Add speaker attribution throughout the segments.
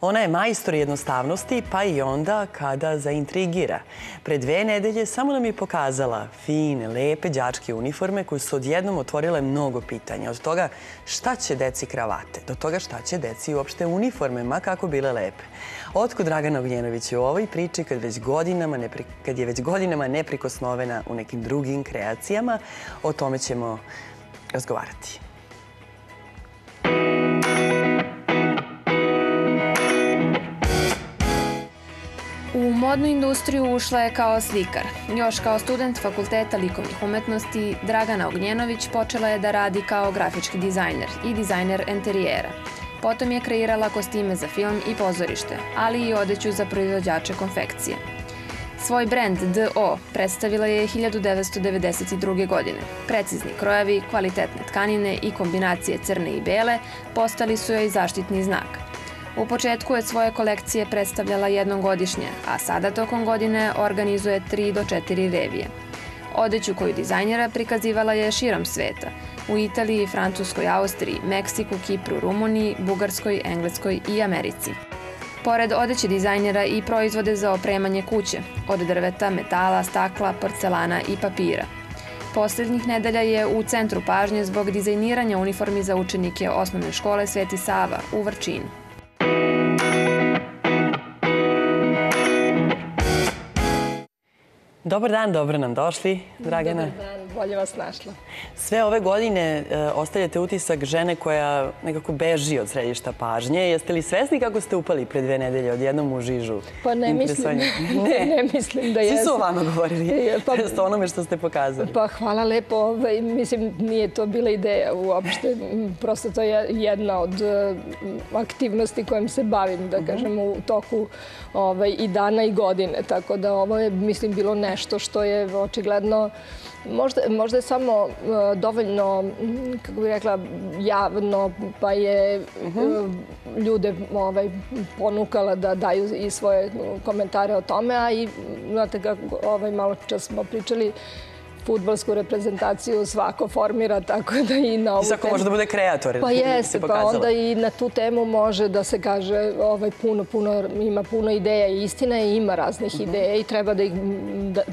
Speaker 1: Ona je majstor jednostavnosti, pa i onda kada zaintrigira. Pre dve nedelje samo nam je pokazala fine, lepe đačke uniforme koje su odjednom otvorile mnogo pitanja. Od toga šta će deci kravate, do toga šta će deci uopšte uniforme, ma kako bile lepe. Otko Dragana Ognjenović u ovoj priči kad, već godinama kad je već godinama neprikosnovena u nekim drugim kreacijama, o tome ćemo razgovarati.
Speaker 2: Modnu industriju ušla je kao slikar. Još kao student Fakulteta likovnih umetnosti, Dragana Ognjenović počela je da radi kao grafički dizajner i dizajner enterijera. Potom je kreirala kostime za film i pozorište, ali i odeću za proizvođače konfekcije. Svoj brend D.O. predstavila je 1992. godine. Precizni krojevi, kvalitetne tkanine i kombinacije crne i bele postali su joj zaštitni znak – U početku je svoje kolekcije predstavljala jednom godišnje, a sada tokom godine organizuje 3 do 4 revije. Odeću koju dizajnjera prikazivala je širom sveta, u Italiji, Francuskoj, Austriji, Meksiku, Kipru, Rumuniji, Bugarskoj, Engleskoj i Americi. Pored odeće dizajnjera i proizvode za opremanje kuće, od drveta, metala, stakla, porcelana i papira. Poslednjih nedelja je u centru pažnje zbog dizajniranja uniformi za učenike osnovne škole Sveti Sava u Vrčinu.
Speaker 1: Dobar dan, dobro nam došli, Dragana.
Speaker 3: Dobar dan, bolje vas našla.
Speaker 1: Sve ove godine e, ostavljate utisak žene koja nekako beži od središta pažnje. Jeste li svesni kako ste upali pre dve nedelje odjednom u žižu?
Speaker 3: Pa ne mislim, ne mislim da jesam.
Speaker 1: Svi su o vama govorili, pa, s onome što ste pokazali.
Speaker 3: Pa hvala lepo. Ovaj, mislim, nije to bila ideja uopšte. Prosto to je jedna od e, aktivnosti kojom se bavim, da mhm. kažem, u toku ovaj, i dana i godine. Tako da ovo je, mislim, bilo nešto što je očigledno Možda, možda je samo uh, dovoljno, kako bih rekla, javno, pa je uh, ljude ovaj, ponukala da daju i svoje komentare o tome, a i, znate, kako ovaj, malo čas smo pričali, futbolsku reprezentaciju svako formira, tako da i na ovu
Speaker 1: temu... Svako može da bude kreator.
Speaker 3: Pa jeste, pa onda i na tu temu može da se kaže ovaj, puno, puno, ima puno ideja i istina i ima raznih mhm. ideja i treba da ih,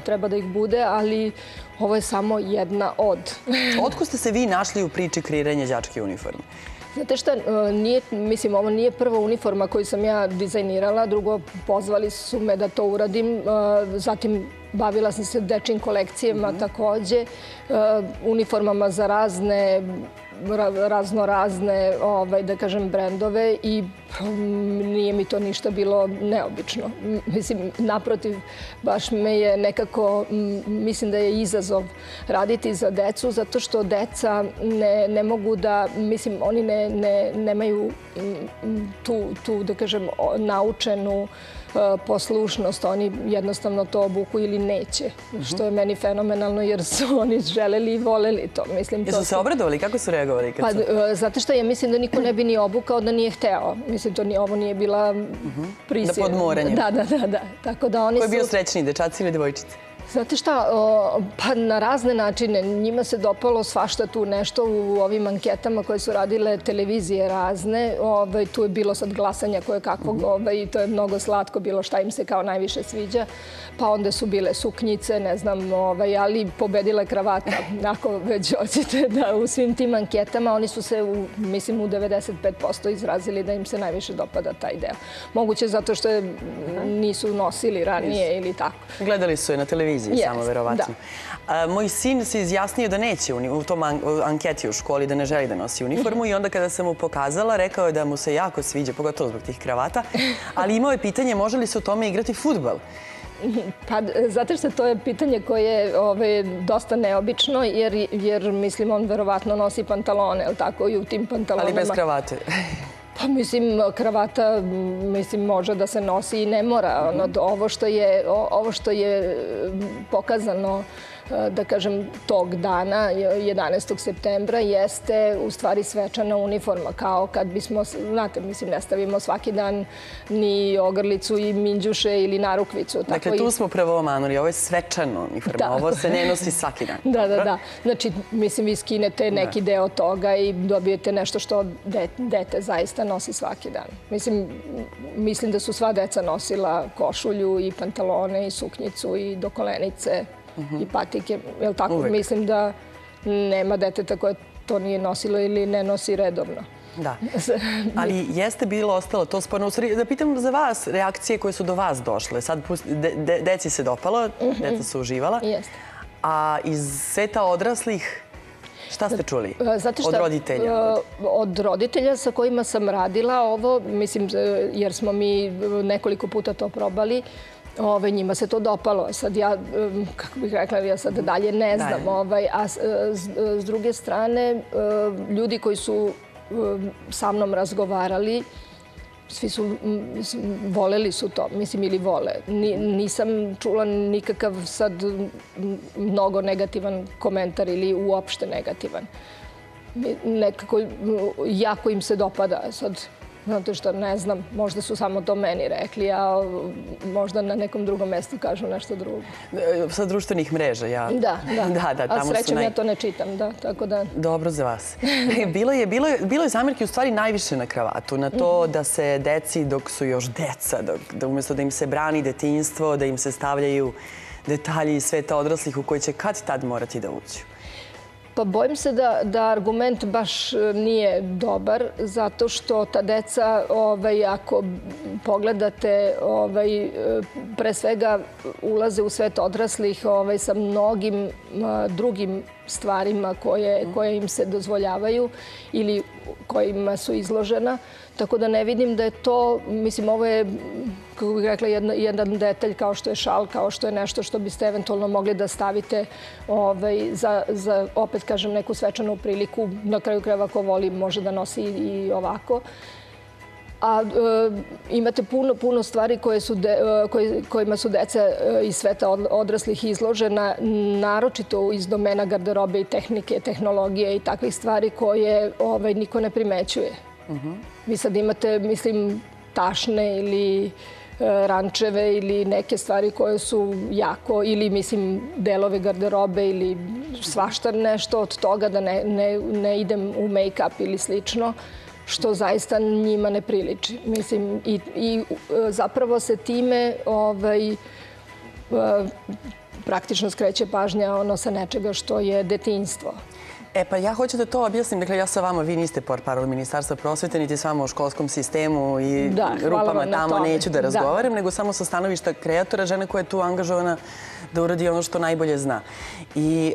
Speaker 3: treba da ih bude, ali ovo je samo jedna od.
Speaker 1: Otko ste se vi našli u priči kreiranja djačke uniforme?
Speaker 3: Znate šta, e, nije, mislim, ovo nije prva uniforma koju sam ja dizajnirala, drugo, pozvali su me da to uradim, e, zatim bavila sam se dečim kolekcijama mhm. takođe, e, uniformama za razne razno razne, ovaj, da kažem, brendove i nije mi to ništa bilo neobično. Mislim, naprotiv, baš me je nekako, mislim da je izazov raditi za decu, zato što deca ne, ne mogu da, mislim, oni ne, ne, nemaju tu, tu, da kažem, naučenu poslušnost, oni jednostavno to obuku ili neće, što je meni fenomenalno jer su oni želeli i voleli to.
Speaker 1: Jesu se obradovali? Kako su reagovali?
Speaker 3: Pa, e, zato što ja mislim da niko ne bi ni obukao da nije hteo. Mislim, to ovo nije bila mhm. prisjena.
Speaker 1: Da podmoranje.
Speaker 3: Da, da, da.
Speaker 1: Ko je bio srećniji, dečaci ili devojčice?
Speaker 3: Znate šta, pa na razne načine. Njima se dopalo svašta tu nešto u ovim anketama koje su radile televizije razne. Ovaj, tu je bilo sad glasanja koje kakvog ovaj, i to je mnogo slatko bilo šta im se kao najviše sviđa. Pa onda su bile suknjice, ne znam, ovaj, ali pobedila je kravata. Ako već hoćete da u svim tim anketama oni su se, u, mislim, u 95% izrazili da im se najviše dopada taj deo. Moguće zato što je, nisu nosili ranije ili tako.
Speaker 1: Gledali su je na televiziji televiziji samo, verovatno. Moj sin se izjasnio da neće u tom anketi u školi, da ne želi da nosi uniformu i onda kada sam mu pokazala, rekao je da mu se jako sviđa, pogotovo zbog tih kravata, ali imao je pitanje može li se u tome igrati futbal.
Speaker 3: Pa, zato što to je pitanje koje je dosta neobično, jer, jer mislim, on verovatno nosi pantalone, ali tako, i u tim pantalonama.
Speaker 1: Ali bez kravate.
Speaker 3: Pa mislim, kravata mislim, može da se nosi i ne mora. Ono, ovo, što je, ovo što je pokazano da kažem, tog dana, 11. septembra, jeste u stvari svečana uniforma, kao kad bismo, znate, mislim, ne stavimo svaki dan ni ogrlicu i minđuše ili narukvicu.
Speaker 1: Dakle, tu smo prvo omanuli, ovo je svečano uniforma, ovo se ne nosi svaki dan.
Speaker 3: Da, da, da. Znači, mislim, vi skinete neki deo toga i dobijete nešto što dete zaista nosi svaki dan. Mislim, mislim da su sva deca nosila košulju i pantalone i suknjicu i dokolenice i patike. Jel tako? Mislim da nema deteta koje to nije nosilo ili ne nosi redovno.
Speaker 1: Da. Ali jeste bilo ostalo to sporno? Da pitam za vas reakcije koje su do vas došle. Sad deci se dopalo, mhm. deca su uživala.
Speaker 3: Jeste.
Speaker 1: A iz sveta odraslih Šta ste čuli od roditelja? E,
Speaker 3: od roditelja sa kojima sam radila ovo, mislim, e, jer smo mi nekoliko puta to probali, Ove, njima se to dopalo. Sad ja, kako bih rekla, ja sad dalje ne znam. Ovaj, a s druge strane, e, ljudi koji su sa mnom razgovarali, svi su, voleli su to, mislim, ili vole. Nisam čula nikakav sad mnogo negativan komentar ili uopšte negativan. Nekako jako im se dopada sad Znate što, ne znam, možda su samo to meni rekli, a možda na nekom drugom mjestu kažu nešto drugo.
Speaker 1: E, sa društvenih mreža, ja?
Speaker 3: Da, da. da, a srećem ja to ne čitam, da, tako da...
Speaker 1: Dobro za vas. E, bilo je, bilo je, bilo je zamjerke u stvari najviše na kravatu, na to mhm. da se deci dok su još deca, da umjesto da im se brani detinstvo, da im se stavljaju detalji iz sveta odraslih u koji će kad tad morati da uđu.
Speaker 3: Pa bojim se da, da argument baš e, nije dobar, zato što ta deca, ovaj, ako pogledate, ovaj, e, pre svega ulaze u svet odraslih ovaj, sa mnogim e, drugim stvarima koje, koje im se dozvoljavaju ili kojima su izložena. Tako da ne vidim da je to, mislim, ovo je, kako bih rekla, jedan detalj kao što je šal, kao što je nešto što biste eventualno mogli da stavite ovaj, za, za, opet kažem, neku svečanu priliku. Na kraju kreva, ako voli, može da nosi i ovako. A e, imate puno, puno stvari koje su de, e, koje, kojima su deca e, iz sveta odraslih izložena, naročito iz domena garderobe i tehnike, tehnologije i takvih stvari koje ovaj, niko ne primećuje. Vi sad imate, mislim, tašne ili rančeve ili neke stvari koje su jako, ili mislim delove garderobe ili svašta nešto od toga da ne, ne, ne idem u make-up ili slično, što zaista njima ne priliči. Mislim, i, i e, zapravo se time ovaj, e, praktično skreće pažnja ono sa nečega što je detinstvo.
Speaker 1: E pa ja hoću da to objasnim. Dakle, ja sa vama, vi niste por parol ministarstva prosvete, niti s vama u školskom sistemu i rupama tamo neću da razgovaram, nego samo sa stanovišta kreatora, žene koja je tu angažovana da uradi ono što najbolje zna. I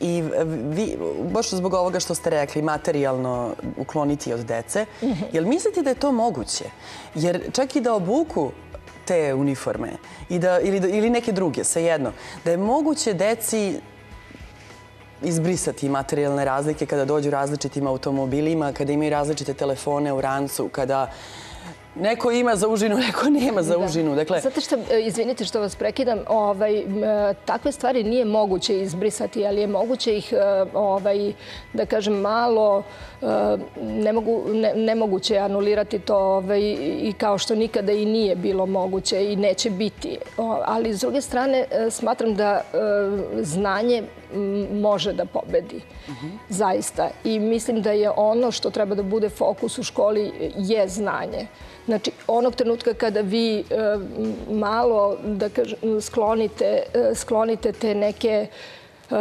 Speaker 1: I vi, baš zbog ovoga što ste rekli, materijalno ukloniti od dece, mhm. jel mislite da je to moguće? Jer čak i da obuku te uniforme i da, ili, ili neke druge, jedno, da je moguće deci izbrisati materijalne razlike kada dođu različitim automobilima, kada imaju različite telefone u rancu, kada neko ima za užinu, neko nema za užinu.
Speaker 3: Dakle... Zato što, e, izvinite što vas prekidam, ovaj, takve stvari nije moguće izbrisati, ali je moguće ih, e, ovaj, da kažem, malo e, ne mogu, ne, nemoguće anulirati to ovaj, i kao što nikada i nije bilo moguće i neće biti. Ali s druge strane, smatram da znanje može da pobedi. Zaista. I mislim da je ono što treba da bude fokus u školi je znanje. Znači, onog trenutka kada vi e, malo, da kažem, sklonite, e, sklonite te neke e,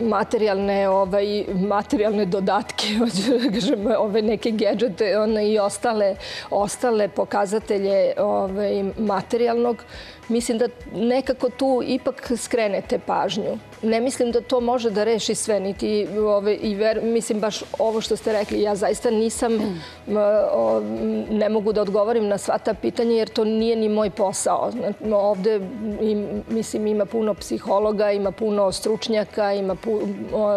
Speaker 3: materijalne ovaj materijalne dodatke kažem, ove neke gadgete one i ostale ostale pokazatelje ovaj materijalnog mislim da nekako tu ipak skrenete pažnju. Ne mislim da to može da reši sve, niti ove, i ver, mislim baš ovo što ste rekli, ja zaista nisam, ne mogu da odgovorim na sva ta pitanja jer to nije ni moj posao. Ovde mislim, ima puno psihologa, ima puno stručnjaka, ima puno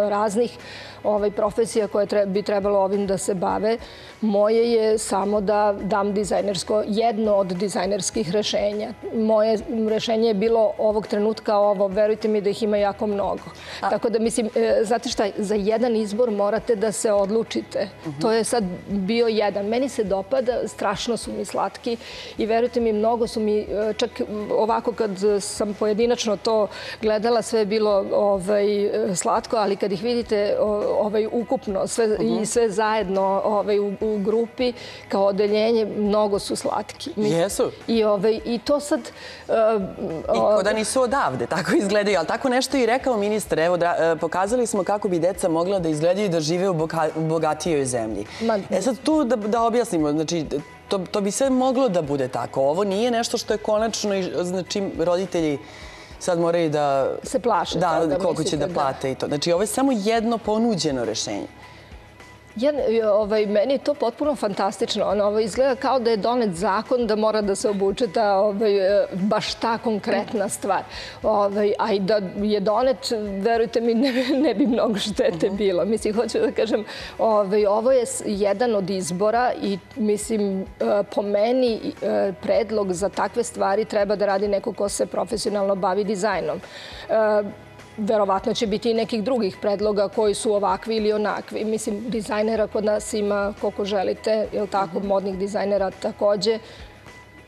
Speaker 3: raznih ovaj, profesija koje bi trebalo ovim da se bave. Moje je samo da dam dizajnersko, jedno od dizajnerskih rešenja. Moje rešenje je bilo ovog trenutka ovo, verujte mi da ih ima jako mnogo. Tako da mislim, e, znate šta, za jedan izbor morate da se odlučite. Mhm. To je sad bio jedan. Meni se dopada, strašno su mi slatki i verujte mi, mnogo su mi, e, čak ovako kad sam pojedinačno to gledala, sve je bilo ovaj, slatko, ali kad ih vidite ovaj, ukupno sve, i mhm. sve zajedno ovaj, u, u grupi kao odeljenje, mnogo su slatki.
Speaker 1: Jesu.
Speaker 3: I, ovaj, I to sad... Uh,
Speaker 1: I kod da nisu odavde, tako izgledaju. Ali tako nešto i rekao ministar. Evo, da, e, pokazali smo kako bi deca mogla da izgledaju i da žive u, boga, u bogatijoj zemlji. E sad tu da, da objasnimo, znači, to, to bi sve moglo da bude tako. Ovo nije nešto što je konačno znači roditelji sad moraju da...
Speaker 3: Se plaše.
Speaker 1: Da, koliko će da plate i to. Znači, ovo je samo jedno ponuđeno rešenje.
Speaker 3: Ovaj, meni je to potpuno fantastično. Ovo izgleda kao da je donet zakon da mora da se obuče ta ovaj, baš ta konkretna stvar. Ovaj, a i da je donet, verujte mi, ne bi mnogo štete mhm. bilo. Mislim, hoću da kažem, ovo je jedan od izbora i mislim, e, po meni e, predlog za takve stvari treba da radi neko ko se profesionalno bavi dizajnom. Verovatno će biti i nekih drugih predloga koji su ovakvi ili onakvi. Mislim, dizajnera kod nas ima koliko želite, je li tako, mhm. modnih dizajnera takođe.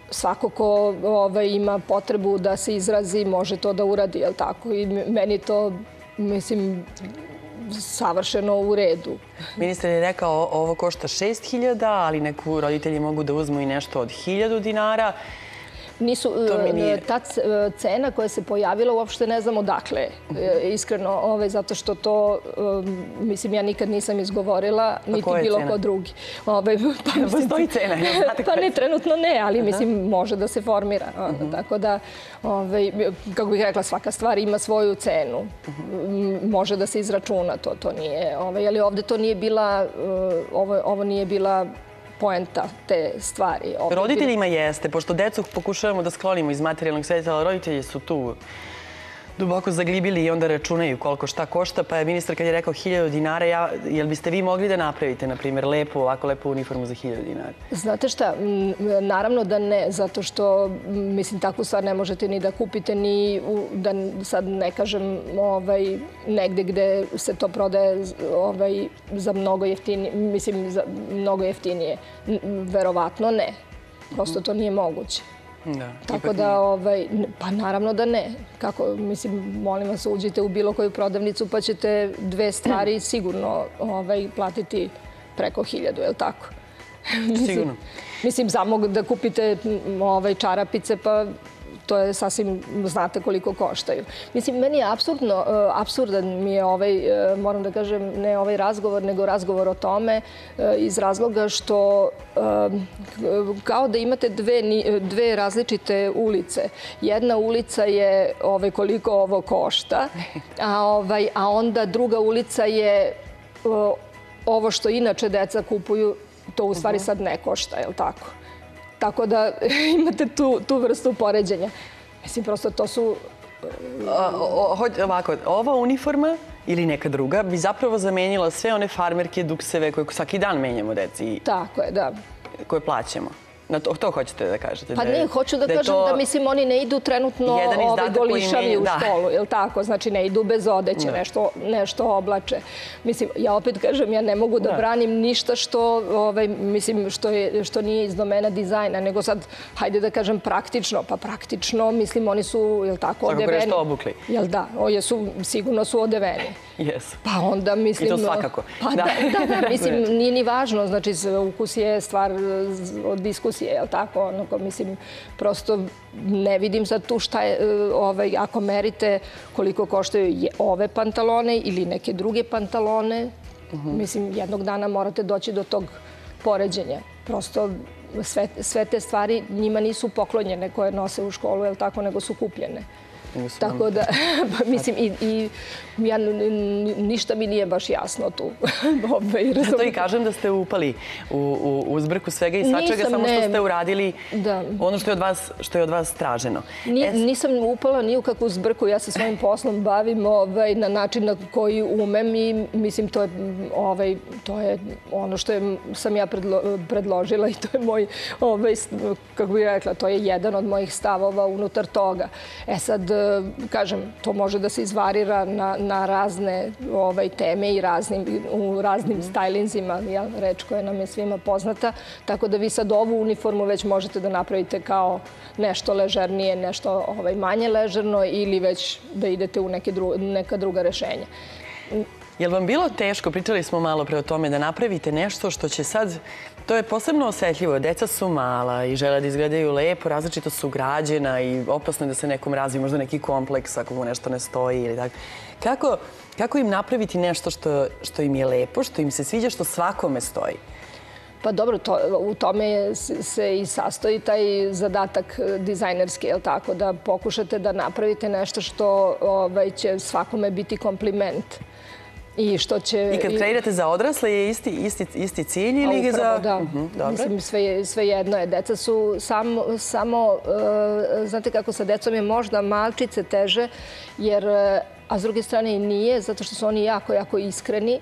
Speaker 3: Svako ko ovaj, ima potrebu da se izrazi, može to da uradi, je li tako? I meni to, mislim, savršeno u redu.
Speaker 1: Ministar je rekao ovo košta 6.000, ali neku roditelji mogu da uzmu i nešto od 1.000 dinara
Speaker 3: nisu, e, ta e, cena koja se pojavila uopšte ne znam odakle. E, iskreno, ovaj, zato što to, mislim, ja nikad nisam izgovorila, niti bilo ko drugi.
Speaker 1: Ovaj, pa, Postoji cena?
Speaker 3: Pa ne, trenutno ne, ali mislim, može da se formira. Mhm. Tako da, ovaj, kako bih rekla, svaka stvar ima svoju cenu. Može da se izračuna to, to nije. Ali ovde to nije bila, ovo nije bila poenta te stvari.
Speaker 1: Roditeljima jeste, pošto decu pokušavamo da sklonimo iz materijalnog sveta, ali roditelji su tu duboko zaglibili i onda računaju koliko šta košta. Pa je ministar kad je rekao 1000 dinara, ja, jel biste vi mogli da napravite, na primjer, lepu, ovako lepu uniformu za 1000 dinara?
Speaker 3: Znate šta, naravno da ne, zato što, mislim, takvu stvar ne možete ni da kupite, ni da sad ne kažem ovaj, negde gde se to prodaje ovaj, za mnogo jeftinije, mislim, za mnogo jeftinije. Verovatno ne. Prosto to nije moguće. Tako da, ovaj, pa naravno da ne. Kako, mislim, molim vas, uđite u bilo koju prodavnicu pa ćete dve stvari sigurno ovaj, platiti preko hiljadu, je li tako?
Speaker 1: Sigurno.
Speaker 3: Mislim, samo da kupite ovaj, čarapice, pa to je sasvim, znate koliko koštaju. Mislim, meni je absurdno, e, absurdan mi je ovaj, e, moram da kažem, ne ovaj razgovor, nego razgovor o tome e, iz razloga što kao da imate dve, dve različite ulice. Jedna ulica je ovaj, koliko ovo košta, a, ovaj, a onda druga ulica je ovo što inače deca kupuju, to u stvari mhm. sad ne košta, je li tako? Tako da imate tu, tu vrstu poređenja. Mislim, prosto to su...
Speaker 1: Ovako, ova uniforma ili neka druga bi zapravo zamenila sve one farmerke, dukseve koje svaki dan menjamo, deci.
Speaker 3: Tako je, da.
Speaker 1: Koje plaćamo. Na to, to hoćete da kažete?
Speaker 3: Pa ne, hoću da, kažem da mislim oni ne idu trenutno ovaj golišavi u školu, je li tako? Znači ne idu bez odeće, nešto, nešto oblače. Mislim, ja opet kažem, ja ne mogu da branim ništa što, ovaj, mislim, što, je, što nije iz domena dizajna, nego sad, hajde da kažem praktično, pa praktično, mislim, oni su, je li tako, odeveni.
Speaker 1: Svakako nešto obukli.
Speaker 3: Jel da, o, jesu, sigurno su odeveni. Pa onda, mislim...
Speaker 1: I to svakako.
Speaker 3: Pa da, da, da, mislim, nije ni važno, znači, ukus je stvar od diskusije je li tako? Ono, mislim, prosto ne vidim sad tu šta je, e, ovaj, ako merite koliko koštaju ove pantalone ili neke druge pantalone, mhm. mislim, jednog dana morate doći do tog poređenja. Prosto sve, sve te stvari njima nisu poklonjene koje nose u školu, je li tako, nego su kupljene. Tako da, pa mislim, i ja ništa mi nije baš jasno tu.
Speaker 1: To i kažem da ste upali u uzbrku svega i svačega, samo što ste uradili ono što je od vas traženo.
Speaker 3: E nisam upala ni u kakvu zbrku, ja se svojim poslom bavim ovaj, na način na koji umem i mislim to je ovaj, ono što sam ja predložila i to je moj, ovaj, kako bih rekla, to je jedan od mojih stavova unutar toga. E sad, kažem, to može da se izvarira na na razne ovaj, teme i u raznim stajlinzima, reč koja nam je svima poznata. Tako da vi sad ovu uniformu već možete da napravite kao nešto ležernije, nešto ovaj, manje ležerno ili već da idete u neka druga rešenja.
Speaker 1: Je li vam bilo teško, pričali smo malo pre o tome, da napravite nešto što će sad, to je posebno osjetljivo, deca su mala i žele da izgledaju lepo, različito su građena i opasno je da se nekom razvije možda neki kompleks ako mu nešto ne stoji ili tako. Kako, kako im napraviti nešto što, što im je lepo, što im se sviđa, što svakome stoji?
Speaker 3: Pa dobro, to, u tome se i sastoji taj zadatak e, dizajnerski, jel tako? Da pokušate da napravite nešto što ovaj, će svakome biti kompliment.
Speaker 1: I što će... I kad kreirate za odrasle je isti, isti, isti cilj ili
Speaker 3: za... da. Mhm, Mislim, sve, sve jedno je. Deca su samo, samo uh, znate kako sa decom je možda malčice teže, jer a s druge strane i nije, zato što su oni jako, jako iskreni,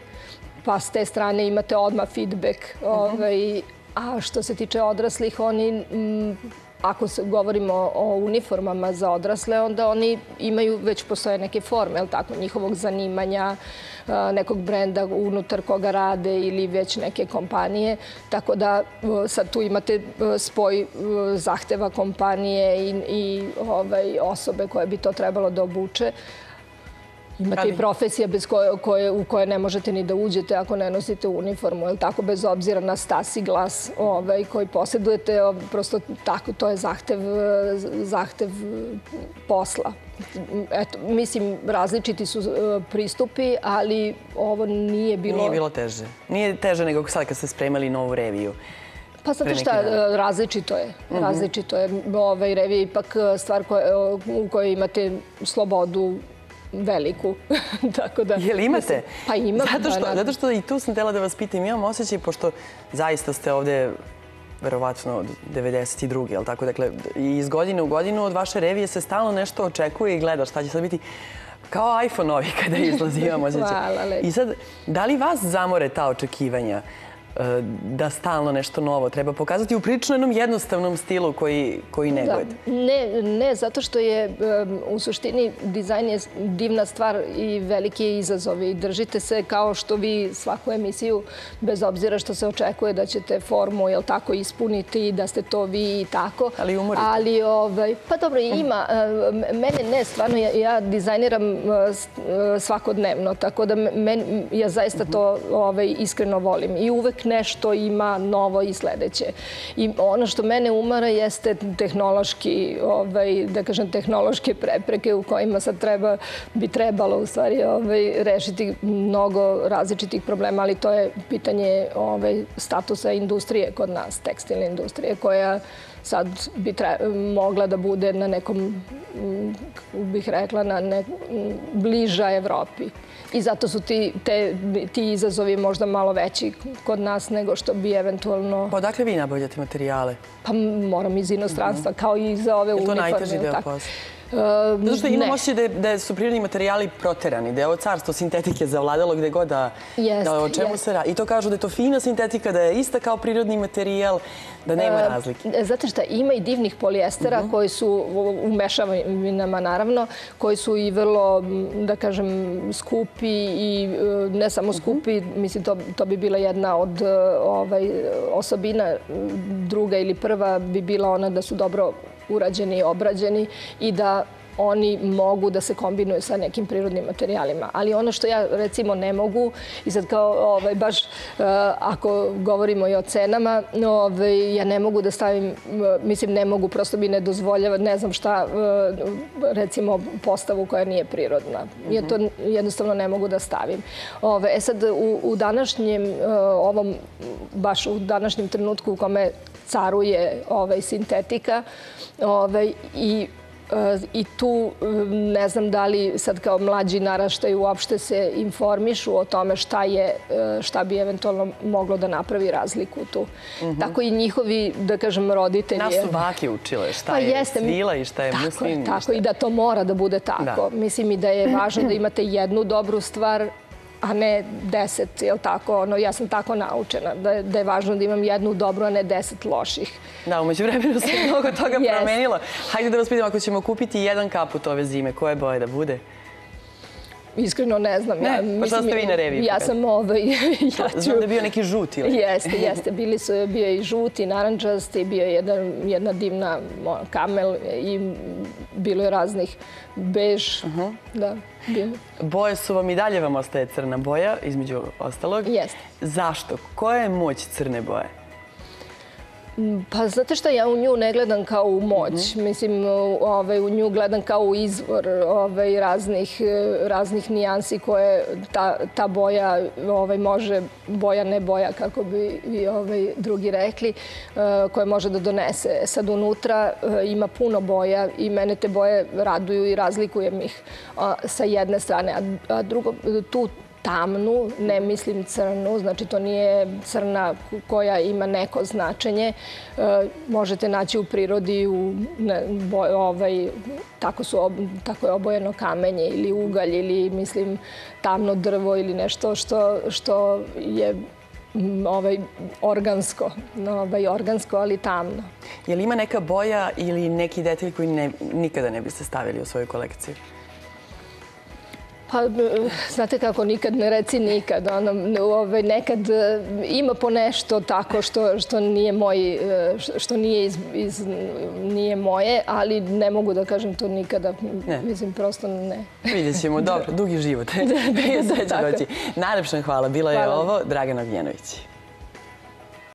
Speaker 3: pa s te strane imate odmah feedback. Ovaj, a što se tiče odraslih, oni, ako govorimo o uniformama za odrasle, onda oni imaju, već postoje neke forme, ali tako, njihovog zanimanja, nekog brenda unutar koga rade ili već neke kompanije. Tako da e, sad tu imate e, spoj e, zahteva kompanije i ovaj, osobe koje bi to trebalo da obuče. Imate i profesija u koje ne možete ni da uđete ako ne nosite uniformu, tako, bez obzira na stas i glas ovaj, koji posjedujete, prosto tako, to je zahtev posla. Eto, mislim, različiti su e, pristupi, ali ovo nije bilo...
Speaker 1: Nije bilo teže. Nije teže nego sad kad ste spremali novu reviju.
Speaker 3: Pa zato što e, različito je. Mhm. Različito je. Ovaj revija je ipak stvar u kojoj imate slobodu veliku.
Speaker 1: Je li imate?
Speaker 3: Pa imam.
Speaker 1: Zato što i tu sam htjela da vas pitam, imam osjećaj, pošto zaista ste ovde verovatno od 92. Je tako? Dakle, iz godine u godinu od vaše revije se stalno nešto očekuje i gleda šta će sad biti kao iPhone-ovi kada izlazi, imam osjećaj. Hvala, I sad, da li vas zamore ta očekivanja? Da stalno nešto novo treba pokazati u prilično jednom jednostavnom stilu koji, koji negujete?
Speaker 3: Ne, ne, zato što je u suštini dizajn je divna stvar i veliki je izazov i držite se kao što vi svaku emisiju, bez obzira što se očekuje da ćete formu jel, tako ispuniti, da ste to vi i tako.
Speaker 1: Ali umorite.
Speaker 3: Ali, ovaj, pa dobro, ima. Mene ne, stvarno, ja, ja dizajniram svakodnevno, tako da men, ja zaista to ovaj, iskreno volim. I uvek nešto ima novo i sledeće. I ono što mene umara jeste tehnološki, ovaj, da kažem, tehnološke prepreke u kojima sad treba, bi trebalo u stvari ovaj, rešiti mnogo različitih problema, ali to je pitanje ovaj, statusa industrije kod nas, tekstilne industrije, koja sad bi mogla da bude na nekom, bih rekla, na ne, bliža Evropi. I zato su ti, te, ti izazovi možda malo veći kod nas nego što bi eventualno...
Speaker 1: Pa odakle vi nabavljate materijale?
Speaker 3: Pa moram iz inostranstva, mm -hmm. kao i za ove uniforme.
Speaker 1: Je to najteži deo posla? Zato što imamo osjećaj da su prirodni materijali proterani, da je ovo carstvo sintetike zavladalo gde god da o čemu se radi. I to kažu da je to fina sintetika, da je ista kao prirodni materijal, da nema razlike.
Speaker 3: Zato što ima i divnih polijestera mhm. koji su u mešavinama, naravno, koji su i vrlo, da kažem, skupi i e, ne samo mhm. skupi, mislim, to bi bila jedna od e, ovaj, osobina. Druga ili prva bi bila ona da su dobro urađeni i obrađeni i da oni mogu da se kombinuju sa nekim prirodnim materijalima. Ali ono što ja recimo ne mogu, i sad kao ovaj, baš uh, ako govorimo i o cenama, ovaj, ja ne mogu da stavim, uh, mislim ne mogu, prosto bi ne dozvoljava, ne znam šta, uh, recimo postavu koja nije prirodna. Ja to jednostavno ne mogu da stavim. Ove, e sad u, u današnjem, ovom, baš u današnjem trenutku u kome caruje ovaj, sintetika ovaj, i I tu ne znam da li sad kao mlađi naraštaj uopšte se informišu o tome šta, je, šta bi eventualno moglo da napravi razliku tu. Mhm. Tako i njihovi, da kažem, roditelji...
Speaker 1: Nas su bake učile šta pa je svila i šta je muslim.
Speaker 3: Tako, i da to mora da bude tako. Mislim i da je važno da imate jednu dobru stvar, a ne deset, jel tako? Ono, ja sam tako naučena, da je, da je važno da imam jednu dobru, a ne deset loših.
Speaker 1: Da, umeđu vremenu se mnogo toga yes. promenilo. Hajde da vas pitam, ako ćemo kupiti jedan kaput ove zime, koje boje da bude?
Speaker 3: Iskreno ne znam.
Speaker 1: Ne, ja, pa šta ste vi na reviji?
Speaker 3: Ja sam ovaj...
Speaker 1: ja ću... Znam da je bio neki žuti ili?
Speaker 3: Jeste, jeste. Bili su, bio i žuti, naranđasti, bio je jedan, jedna divna kamel i bilo je raznih bež. Uh -huh. Da, bio.
Speaker 1: Boje su vam i dalje vam ostaje crna boja, između ostalog.
Speaker 3: Jeste.
Speaker 1: Zašto? Koja je moć crne boje?
Speaker 3: Pa znate što, ja u nju ne gledam kao u moć. Mhm. Mislim, ovaj, u nju gledam kao u izvor ovaj, raznih, raznih nijansi koje ta, ta boja ovaj, može, boja ne boja, kako bi i drugi rekli, eh, koje može da donese. Sad unutra eh, ima puno boja i mene te boje raduju i razlikujem ih sa jedne strane. A drugo, tu tamnu, ne mislim crnu, znači to nije crna koja ima neko značenje. E, možete naći u prirodi u, ne, boj, ovaj, tako, su, tako je obojeno kamenje ili ugalj ili mislim tamno drvo ili nešto što, što je ovaj, organsko, ovaj, organsko, ali tamno.
Speaker 1: Je li ima neka boja ili neki detalj koji ne, nikada ne biste stavili u svoju kolekciju?
Speaker 3: Pa, znate kako, nikad ne reci nikad. Ono, ovaj, nekad e, ima po nešto tako što, što, nije, moj, e, što nije, iz, iz, nije moje, ali ne mogu da kažem to nikada. Ne. Mislim, prosto ne.
Speaker 1: Vidjet ćemo. Dobro, dugi život. da, da, da, Najlepša hvala. Bilo je ovo Dragana Ognjenović.